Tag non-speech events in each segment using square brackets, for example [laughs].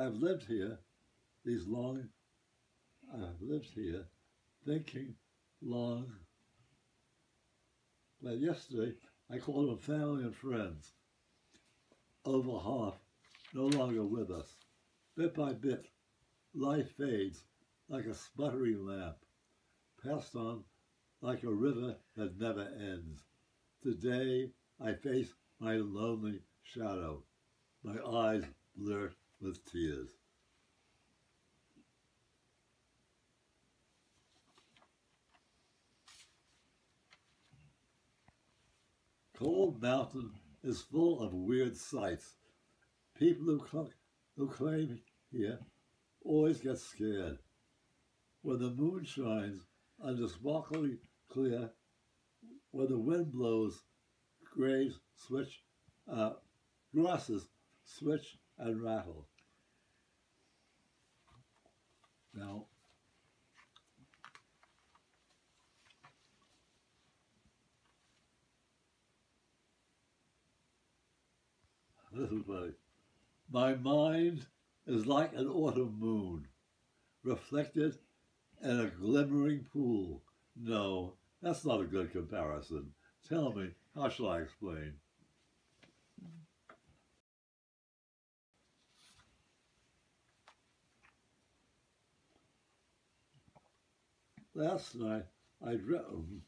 I've lived here these long, I've lived here thinking long. But yesterday, I called them family and friends. Over half no longer with us. Bit by bit, life fades like a sputtering lamp, passed on like a river that never ends. Today, I face my lonely shadow, my eyes blurred with tears. Cold Mountain is full of weird sights. People who, cl- who claim here always get scared. When the moon shines under sparkling clear, when the wind blows, graves switch, uh, grasses switch and rattle. Now, this [laughs] is. My mind is like an autumn moon, reflected in a glimmering pool. No, that's not a good comparison. Tell me, how shall I explain? Last night, I dreamt.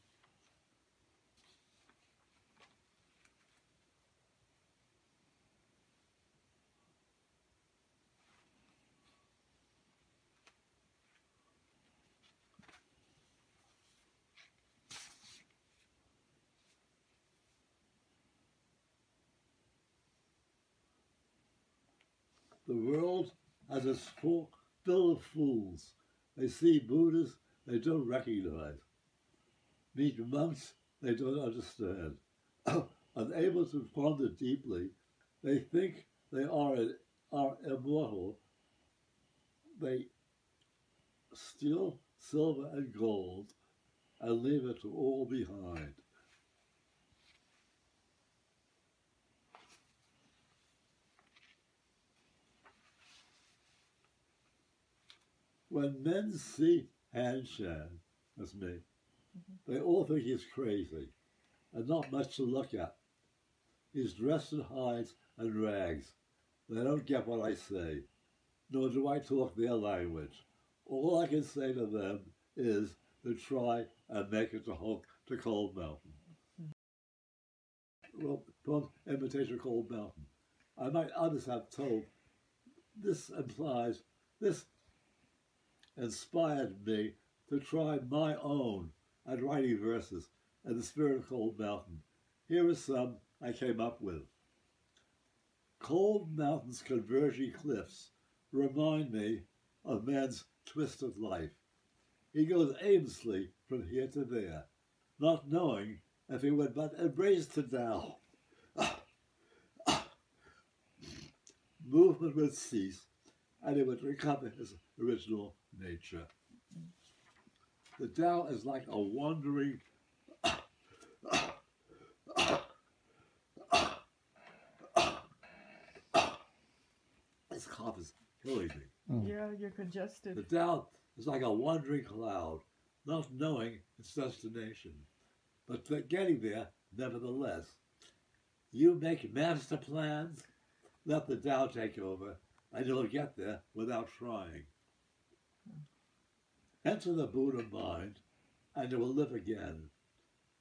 The world has a full, full of fools. They see Buddhas they don't recognize. Meet monks they don't understand. [coughs] Unable to ponder deeply, they think they are, are immortal. They steal silver and gold and leave it all behind. When men see Han Shan, that's me, they all think he's crazy and not much to look at. He's dressed in hides and rags. They don't get what I say, nor do I talk their language. All I can say to them is to try and make it to, home, to Cold Mountain. Well, from Invitation Cold Mountain. I might others have told this implies, this inspired me to try my own at writing verses in the spirit of Cold Mountain. Here are some I came up with. Cold Mountain's converging cliffs remind me of man's twisted life. He goes aimlessly from here to there, not knowing if he would but embrace the Tao. Ah, ah. Movement would cease, and it would recover his original nature. The Tao is like a wandering this cough is killing me. Mm. Yeah, you're congested. The Tao is like a wandering cloud, not knowing its destination, but getting there nevertheless. You make master plans, let the Tao take over, and you'll get there without trying. Enter the Buddha mind, and you will live again.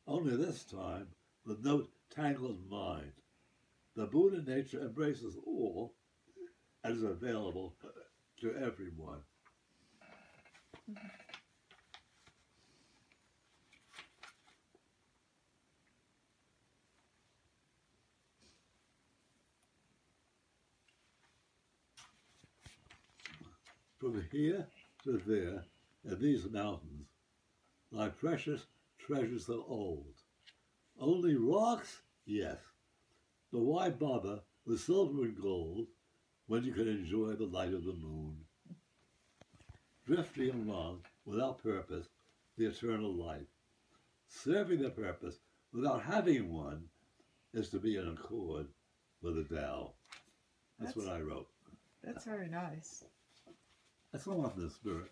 Only this time, with no tangled mind. The Buddha nature embraces all and is available to everyone. From here to there, in these mountains, lie precious treasures of old. Only rocks? Yes. But why bother with silver and gold when you can enjoy the light of the moon? Drifting along without purpose, the eternal life. Serving the purpose without having one is to be in accord with the Tao. That's, That's- what I wrote. That's very nice. That's not the spirit.